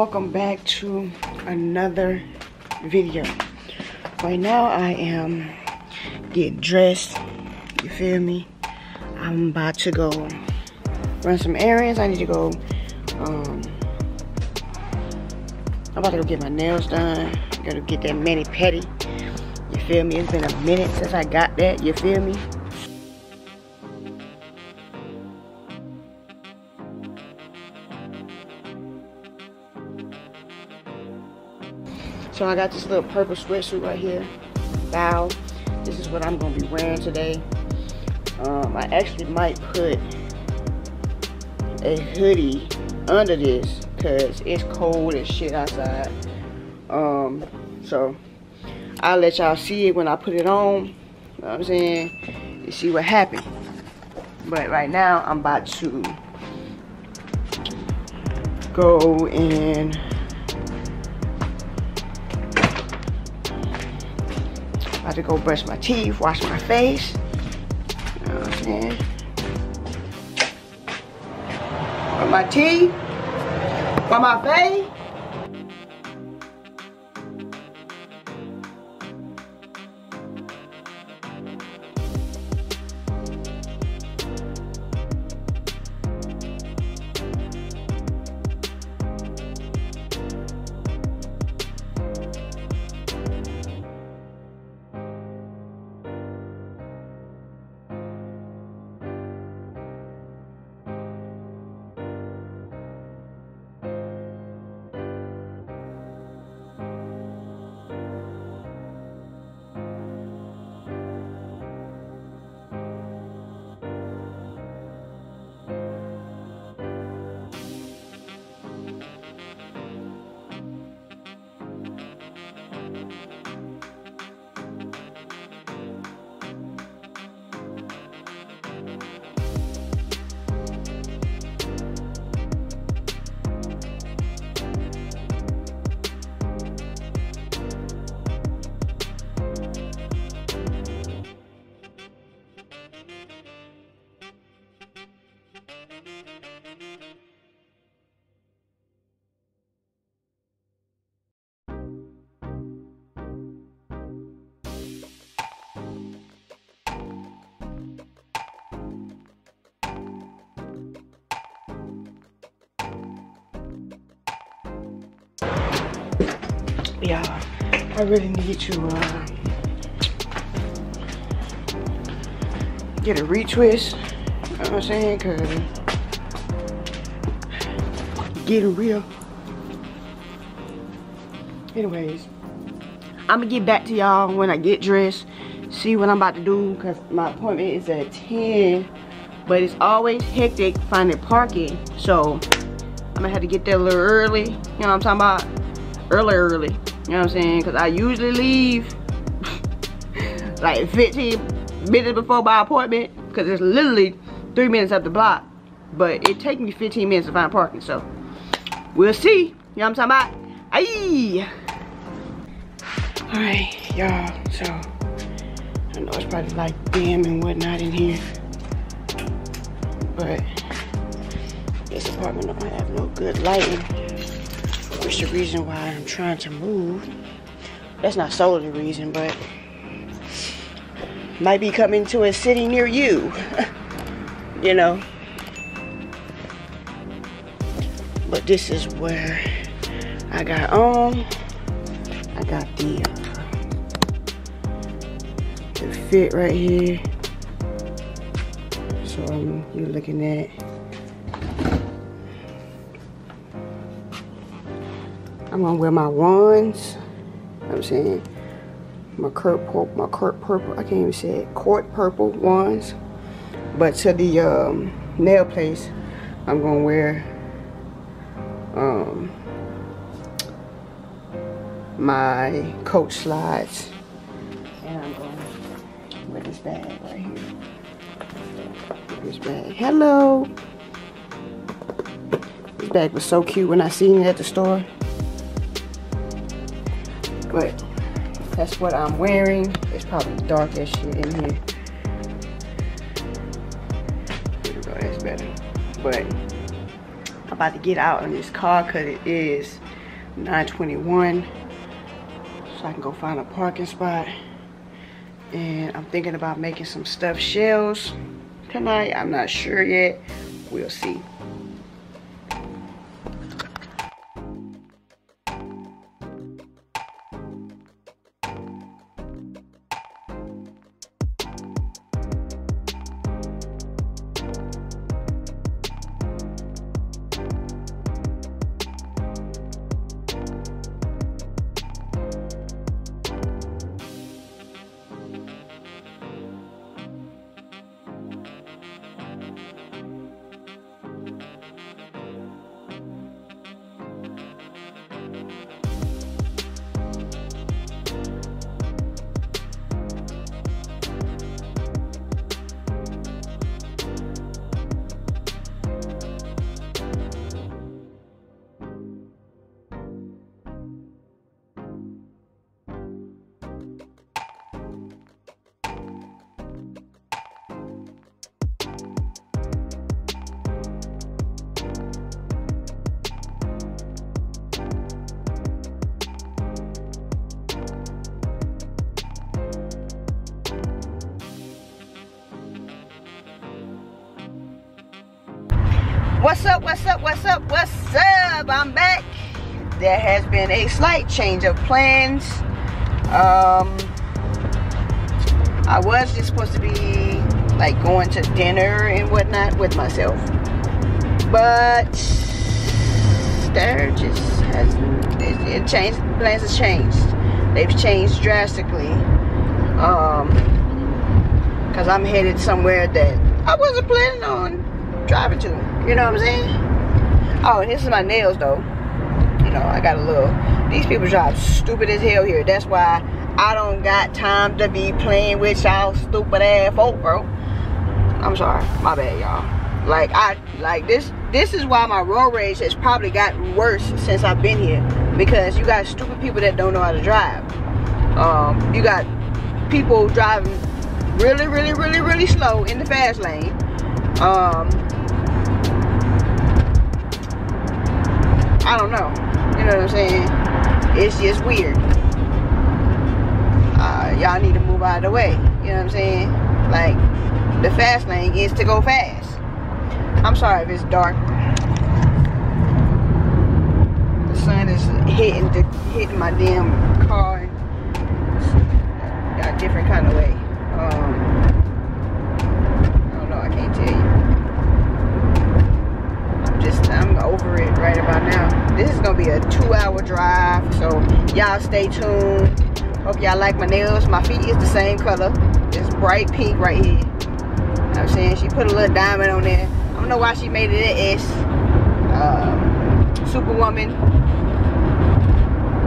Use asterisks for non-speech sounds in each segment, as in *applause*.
welcome back to another video. Right now i am getting dressed you feel me? I'm about to go run some errands. I need to go um i'm about to go get my nails done gotta get that mani pedi you feel me? It's been a minute since i got that you feel me So I got this little purple sweatsuit right here. Bow. This is what I'm gonna be wearing today. Um, I actually might put a hoodie under this because it's cold as shit outside. Um, so I'll let y'all see it when I put it on. You know what I'm saying? You see what happened. But right now I'm about to go and About to go brush my teeth, wash my face. You know what I'm saying? Brush my teeth, wash my face. Yeah, I really need to uh, get a retwist. You know what I'm saying? Cause getting real. Anyways, I'm gonna get back to y'all when I get dressed. See what I'm about to do because my appointment is at 10. But it's always hectic finding parking. So I'm gonna have to get there a little early. You know what I'm talking about? Early, early. You know what I'm saying? Because I usually leave *laughs* like 15 minutes before my appointment because it's literally three minutes up the block. But it takes me 15 minutes to find parking. So we'll see. You know what I'm talking about? Aye. Alright, y'all. So I know it's probably like dim and whatnot in here. But this apartment don't have no good lighting which the reason why I'm trying to move. That's not solely the reason, but might be coming to a city near you. *laughs* you know. But this is where I got on. I got the uh, the fit right here. So um, you're looking at I'm gonna wear my ones. I'm saying my court purple, my court purple. I can't even say it. Court purple ones. But to the um, nail place, I'm gonna wear um, my coach slides, and I'm gonna wear this bag right here. This bag. Hello. This bag was so cute when I seen it at the store. But that's what I'm wearing. It's probably dark as shit in here. That's better. But I'm about to get out in this car because it is 921 so I can go find a parking spot and I'm thinking about making some stuffed shells tonight I'm not sure yet we'll see What's up, what's up, what's up, what's up? I'm back. There has been a slight change of plans. Um, I was just supposed to be like going to dinner and whatnot with myself. But there just has it, it changed plans have changed. They've changed drastically. Um because I'm headed somewhere that I wasn't planning on driving to. You know what I'm saying? Oh, and this is my nails though. You know, I got a little, these people drive stupid as hell here. That's why I don't got time to be playing with y'all stupid ass folk, bro. I'm sorry, my bad, y'all. Like, I, like this, this is why my road rage has probably gotten worse since I've been here. Because you got stupid people that don't know how to drive. Um, you got people driving really, really, really, really slow in the fast lane. Um, I don't know. You know what I'm saying? It's just weird. Uh, y'all need to move out of the way. You know what I'm saying? Like, the fast lane is to go fast. I'm sorry if it's dark. The sun is hitting the, hitting my damn car. Got a different kind of way. Um, I don't know. I can't tell you just I'm over it right about now. This is gonna be a two hour drive, so y'all stay tuned. Hope y'all like my nails. My feet is the same color. It's bright pink right here. You know I'm saying she put a little diamond on there. I don't know why she made it an S. Uh, Superwoman.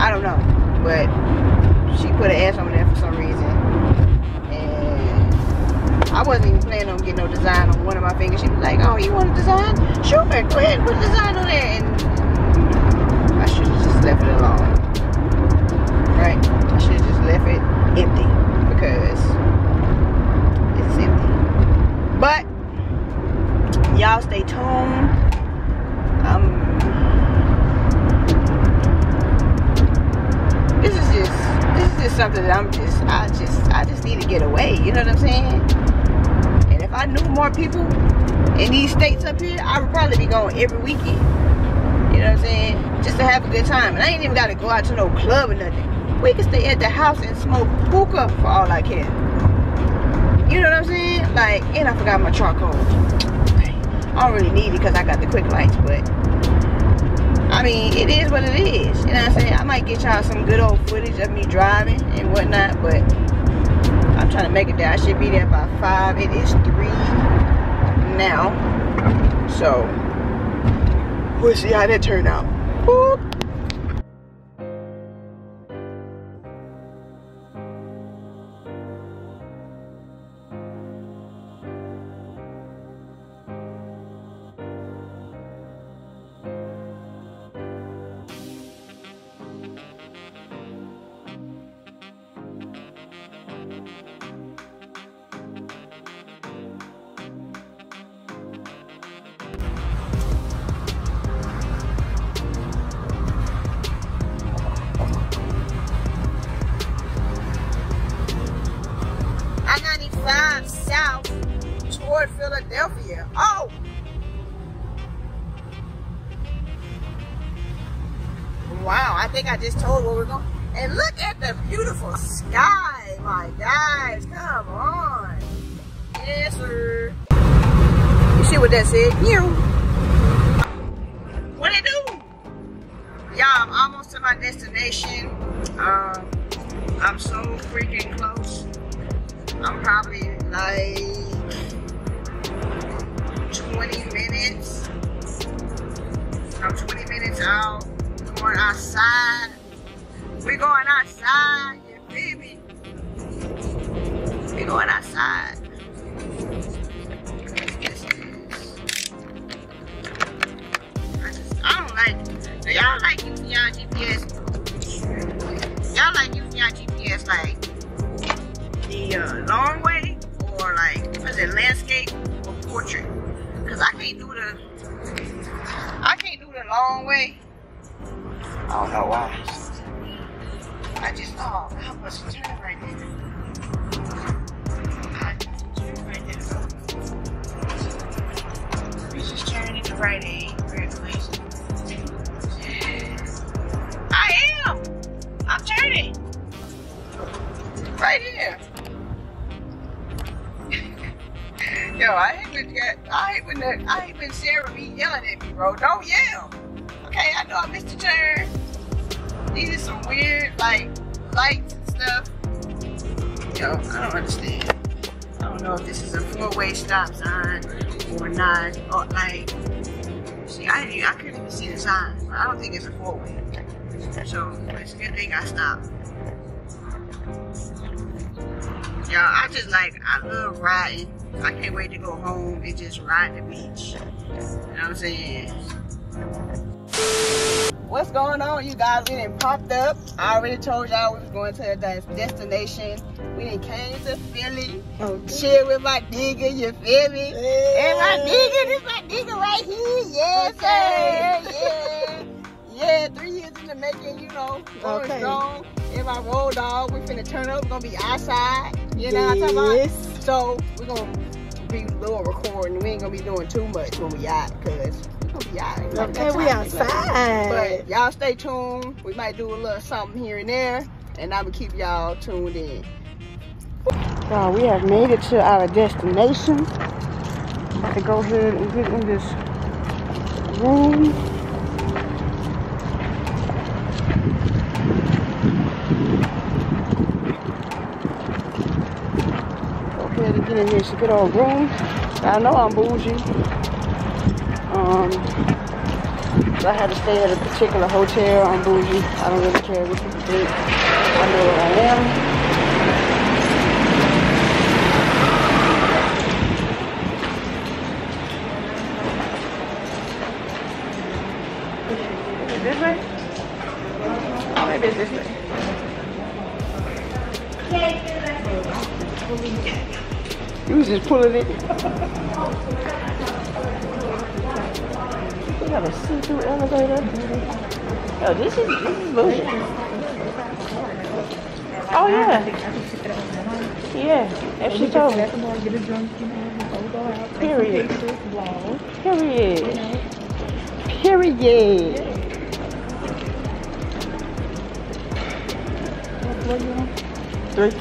I don't know, but she put an S on there for some reason. I wasn't even planning on getting no design on one of my fingers. She was like, oh, you want a design? Sure, go ahead, put a design on there. And I should have just left it alone. I should have just left it empty because it's empty. But, y'all stay tuned. Um, this is just, this is just something that I'm just, I just, I just need to get away. You know what I'm saying? And if I knew more people in these states up here, I would probably be going every weekend. You know what I'm saying? Just to have a good time. And I ain't even got to go out to no club or nothing. We can stay at the house and smoke hookah for all I can. You know what I'm saying? Like, and I forgot my charcoal. I don't really need it because I got the quick lights, but I mean, it is what it is. You know what I'm saying? I might get y'all some good old footage of me driving and whatnot, but I'm trying to make it there. I should be there by 5. It is 3 now. So, we'll see how that turned out. Boop. Just told where we're going. And look at the beautiful sky, my guys. Come on. Yes, sir. You see what that said? You. What it do? Yeah, I'm almost to my destination. Um, I'm so freaking close. I'm probably like 20 minutes. I'm 20 minutes out. We're going outside, you? We're going outside. I, don't like, y'all like using y'all GPS? Y'all like using y'all GPS like the uh, long way or like, was it landscape or portrait? Cause I can't do the, I can't do the long way. I don't know why. I just oh, I must turn right there. We just turn in the right aid. Congratulations. I am. I'm turning. Right here. *laughs* Yo, I hate when I hate when the, I hate when Sarah be yelling at me, bro. Don't yell. Okay, I know I missed a turn. These are some weird like lights and stuff. Yo, I don't understand. I don't know if this is a four-way stop sign or not. Or like, see, I didn't, I couldn't even see the sign. I don't think it's a four-way. So it's a good thing I stopped. Yo, I just like I love riding. I can't wait to go home and just ride the beach. You know what I'm saying? What's going on, you guys? We didn't popped up. I already told y'all we was going to a destination. We didn't came to Philly. Okay. Chill with my nigga, you feel me? And my nigga, this my nigga right here. Yes, sir. Yeah. Yeah, three years in the making, you know, Okay. strong. And my road dog, we finna turn up. We're gonna be outside. You know what I'm talking about? Yes. So we're gonna be doing recording. We ain't gonna be doing too much when we out, cause we gonna be out. Like, Okay, we outside. But y'all stay tuned. We might do a little something here and there, and I'm gonna keep y'all tuned in. Y'all, we have made it to our destination. About to go ahead and get in this room. Go ahead and get in this good old room. I know I'm bougie. Um, so I had to stay at a particular hotel. I'm bougie. I don't really care what people think. I know what I am. This way? Oh, maybe this way. You was just pulling it. *laughs* Got a see-through elevator. Oh, this is this is bullshit. Oh yeah. Yeah, if she told me. Period. Period. Period. Three.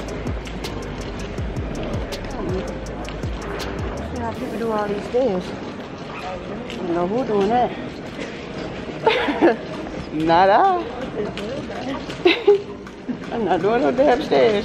How people do all these stairs. Don't know who doing that. not I. I'm not doing no damn.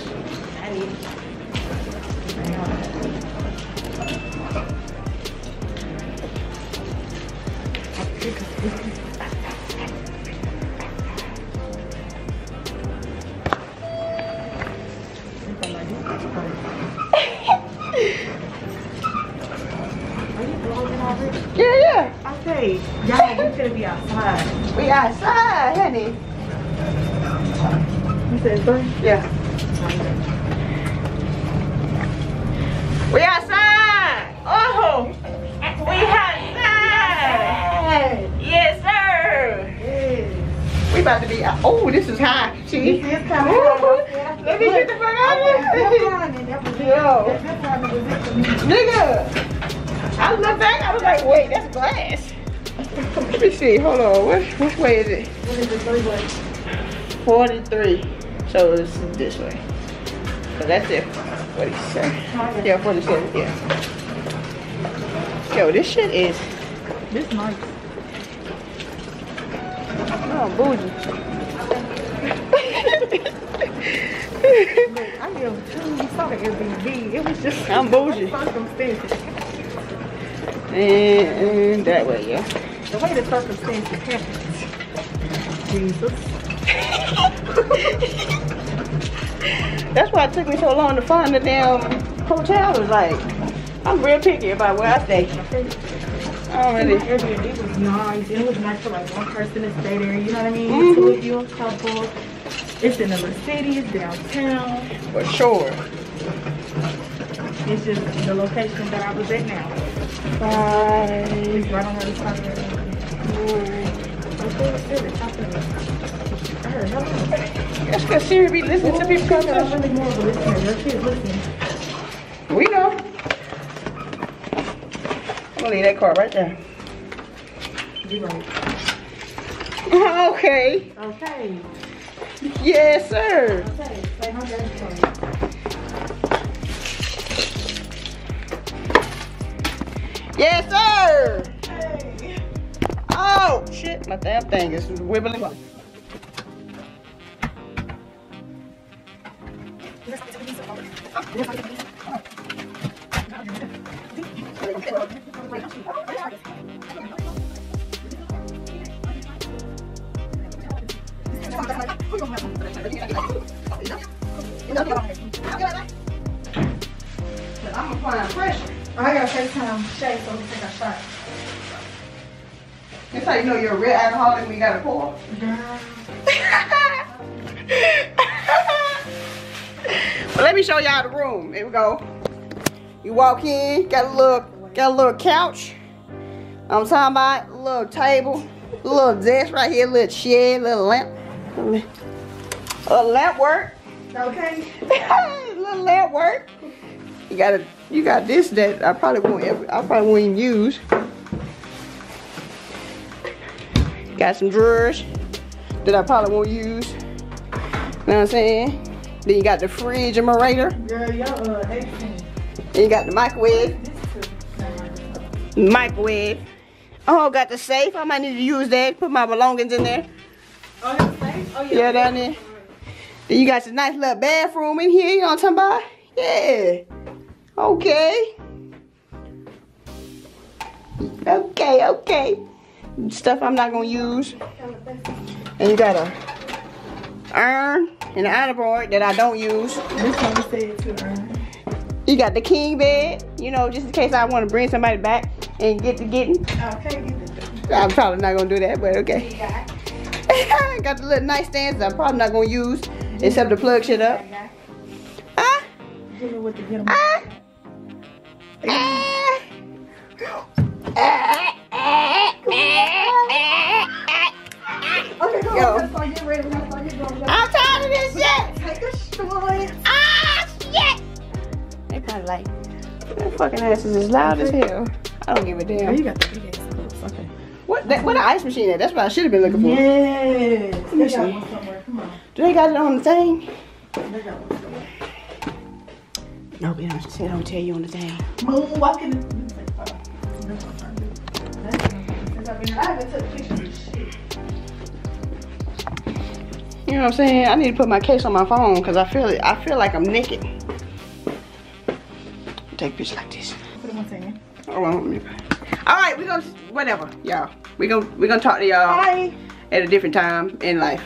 Honey. You said? Yeah. We outside. Oh, we outside. Yes, sir. Yes. We about to be. out- Oh, this is high. See? This is kinda Let me get the fuck out of here. Yo. Nigga. I looked back, I was like, wait, that's glass. Let me see, hold on, which, which way is it? 43. So it's this way. So that's it. What he said? Yeah, 47, yeah. Yo, this shit is, This nice. oh, bougie. *laughs* *laughs* I am too. You saw the Airbnb. It was just I'm bougie. circumstances. And, and that way, yeah. The way the circumstances happened. Jesus. *laughs* That's why it took me so long to find the damn hotel. It was like, I'm real picky about where I stay. My really. Airbnb was nice. It was nice for like one person to stay there. You know what I mean? Mhm. Two of you, a couple. It's in the city. It's downtown. For sure. It's just the location that I was at now. Five. It's right on the That's because Siri be listening to people really more of a listener. Your kids listening. We know. I'm gonna leave that car right there. You right. Okay. Okay. Yes, sir. Okay. My. Yes, sir. Oh, shit. My damn thing is wibbling. I'm applying pressure. I gotta FaceTime Shay so we take a shot. That's how you know you're a real alcoholic when you got a pour. But *laughs* let me show y'all the room. Here we go. You walk in, got a little, got a little couch. I'm talking about a little table, a little desk right here, little chair, little lamp, a little lamp work, Okay. *laughs* little lamp work. You got a, you got this that I probably won't ever, I probably won't even use. Got some drawers that I probably won't use. You know what I'm saying? Then you got the fridge aerator. Girl, y'all uh. Then you got the microwave. Microwave. Oh, got the safe. I might need to use that. Put my belongings in there. Oh, that's safe? Oh, yeah. Yeah, down there. Then you got your nice little bathroom in here. You know what I'm talking about? Yeah. Okay. Okay, okay. Stuff I'm not gonna use. And you got a iron and an iron board that I don't use. This one to her. You got the king bed, you know, just in case I want to bring somebody back and get to getting. Okay, get. I'm probably not gonna do that, but okay. Got *laughs* got the little nightstands I'm probably not gonna use except to plug shit up. Ah, Give me what to get them. ah, ah. Okay, go Yo. on. Let's start getting ready. We're gonna start getting ready. I'm tired of this shit. Take a short. Ah, shit. They probably like, that fucking ass is as loud as hell. I don't give a damn. Oh, you got the big ass clips. Okay. What, that, what the ice machine at? That's what I should have been looking for. Yes. They got one somewhere. Come on. Do they got it on the thing? They got one somewhere. No, they don't, they don't tell you on the thing. Moonwalking. I haven't took pictures shit. You know what I'm saying? I need to put my case on my phone because I feel it. I feel like I'm naked. Take a picture like this. Put them on on. Oh, All right, we're gonna whatever, y'all. We gonna we gonna talk to y'all at a different time in life.